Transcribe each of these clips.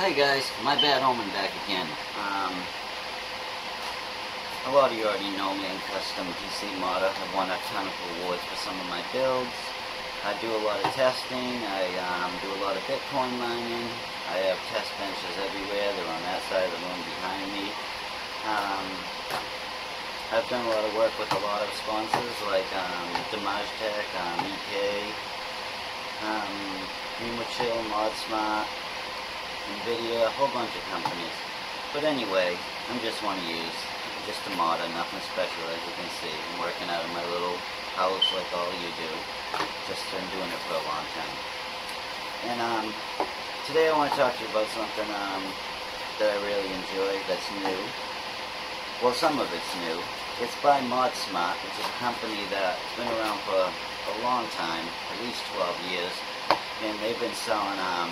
Hey guys, my bad omen back again. Um, a lot of you already know me in custom PC modder. I've won a ton of awards for some of my builds. I do a lot of testing. I um, do a lot of Bitcoin mining. I have test benches everywhere. They're on that side of the room behind me. Um, I've done a lot of work with a lot of sponsors like um, Dimastech, um, EK, um, Chill, ModSmart, NVIDIA, a whole bunch of companies. But anyway, I'm just one to use, just a modder, nothing special as you can see. I'm working out of my little house like all you do. Just been doing it for a long time. And um, today I want to talk to you about something um, that I really enjoy that's new. Well, some of it's new. It's by ModSmart, which is a company that's been around for a long time, at least 12 years, and they've been selling um,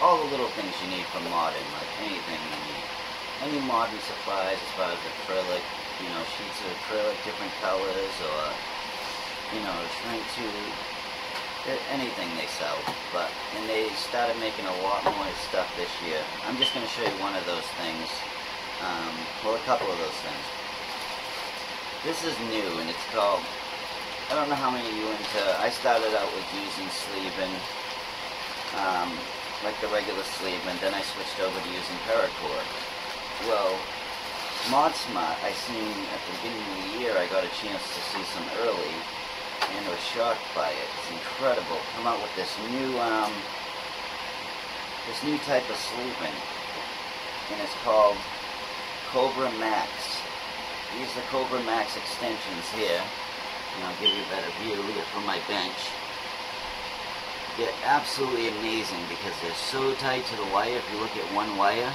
all the little things you need for modding, like anything you need. Any modding supplies as far as acrylic, you know, sheets of acrylic, different colors, or, you know, shrink to anything they sell. But, and they started making a lot more stuff this year. I'm just going to show you one of those things, um, well, a couple of those things. This is new, and it's called, I don't know how many of you into, I started out with using sleeving, um, like the regular sleeve, and then I switched over to using paracord. Well, ModSmart, I seen at the beginning of the year, I got a chance to see some early, and was shocked by it. It's incredible. Come out with this new, um, this new type of sleeving, and it's called Kobra Max. These are Kobra Max extensions here, and I'll give you a better view here from my bench. They're absolutely amazing because they're so tight to the wire. If you look at one wire,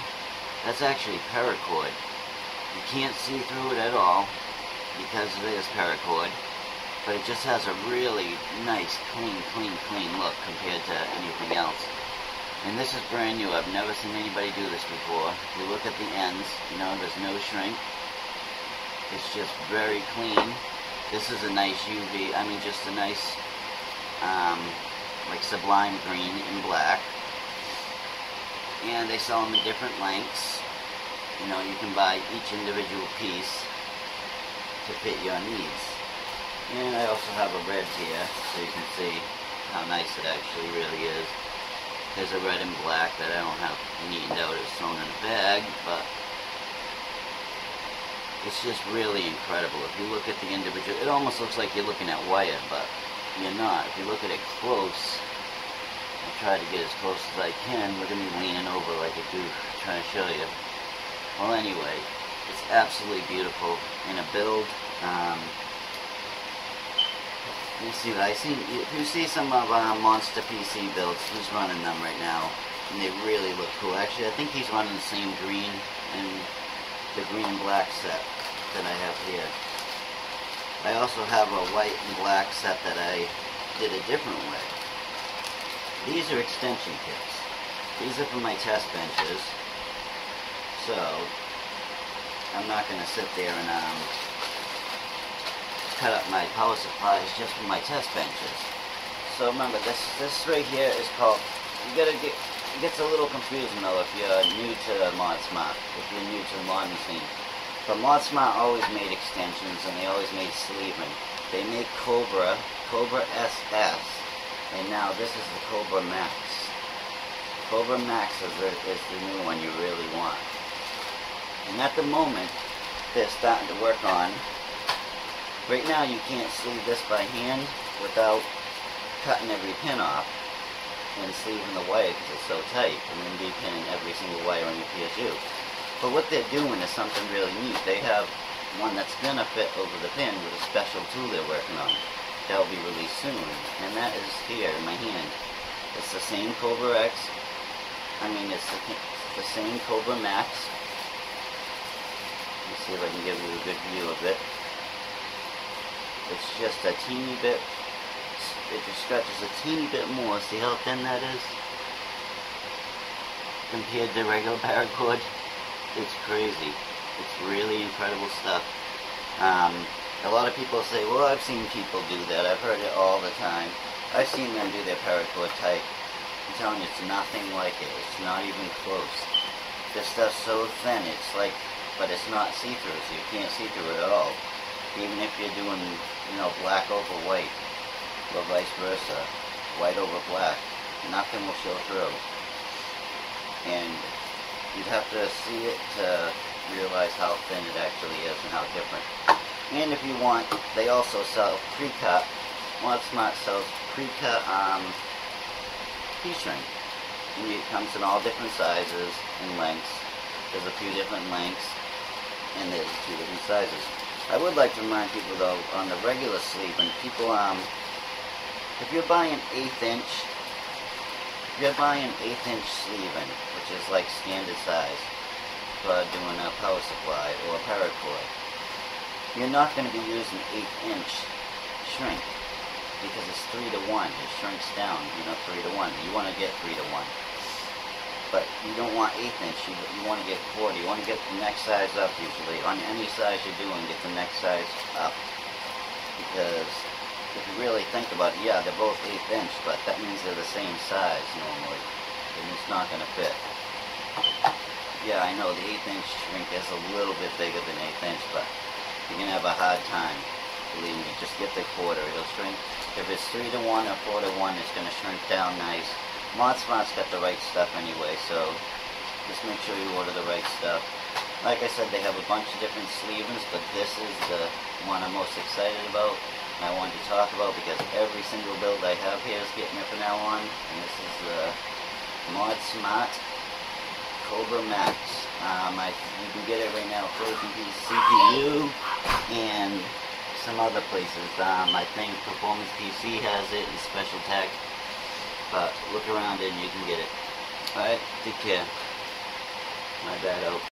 that's actually paracord. You can't see through it at all because it is paracord, but it just has a really nice, clean, clean, clean look compared to anything else. And this is brand new. I've never seen anybody do this before. If you look at the ends, you know, there's no shrink. It's just very clean. This is a nice UV, I mean, just a nice um, like Sublime Green and Black. And they sell them in different lengths. You know, you can buy each individual piece to fit your needs. And I also have a red here, so you can see how nice it actually really is. There's a red and black that I don't have neatened out, it's thrown in a bag, but it's just really incredible. If you look at the individual, it almost looks like you're looking at wire, but you're not. If you look at it close, I'll try to get as close as I can. Look at me leaning over like a goof, trying to show you. Well, anyway, it's absolutely beautiful in a build. Um, you see I see. If you see some of uh, Monster PC builds, he's running them right now, and they really look cool. Actually, I think he's running the same green and the green and black set that I have here. I also have a white and black set that I did a different way. These are extension kits. These are for my test benches. So, I'm not going to sit there and um, cut up my power supplies just for my test benches. So remember, this this right here is called, you gotta get, it gets a little confusing though if you're new to ModSmart, if you're new to the modern scene. But ModSmart always made extensions and they always made sleeving. They make Kobra, Kobra SS, and now this is the Kobra Max. Kobra Max is the, is the new one you really want. And at the moment, they're starting to work on, right now you can't sleeve this by hand without cutting every pin off and sleeving the wire because it's so tight and then depinning every single wire on your PSU. But what they're doing is something really neat. They have one that's going to fit over the pin with a special tool they're working on. That'll be released soon. And that is here in my hand. It's the same Kobra X. I mean, it's the, the same Kobra Max. Let me see if I can give you a good view of it. It's just a teeny bit, it just stretches a teeny bit more. See how thin that is? Compared to regular paracord. It's crazy. It's really incredible stuff. Um, a lot of people say, well, I've seen people do that. I've heard it all the time. I've seen them do their paracord tight. I'm telling you, it's nothing like it. It's not even close. This stuff's so thin, it's like, but it's not see-through, so you can't see through it at all. Even if you're doing, you know, black over white, or vice versa, white over black, nothing will show through. And you'd have to see it to realize how thin it actually is and how different. And if you want, they also sell pre-cut. Not sells pre-cut um, shrink. And it comes in all different sizes and lengths. There's a few different lengths, and there's a few different sizes. I would like to remind people though, on the regular sleeve, and people, um, if you're buying an eighth inch, if you're buying eighth inch sleeving, which is like standard size for doing a power supply or a paracord, you're not going to be using eighth inch shrink because it's three to one. It shrinks down, you know, three to one. You want to get three to one. But you don't want eighth inch, you, you want to get quarter. You want to get the next size up usually. On any size you're doing, get the next size up. Because if you really think about it, yeah, they're both eighth inch, but that means they're the same size normally. And it's not going to fit. Yeah, I know the eighth inch shrink is a little bit bigger than eighth inch, but you're going to have a hard time. Believe me, just get the quarter. It'll shrink. If it's 3 to 1 or 4 to 1, it's going to shrink down nice. Mod Smart's got the right stuff anyway, so just make sure you order the right stuff. Like I said, they have a bunch of different sleevings, but this is the one I'm most excited about. I wanted to talk about because every single build I have here is getting it from now on. And this is the Mod Smart Kobra Max. Um, I, you can get it right now Frozen CPU and some other places. Um, I think Performance PC has it and Special Tech. But look around and you can get it. Alright, take care. My bad out.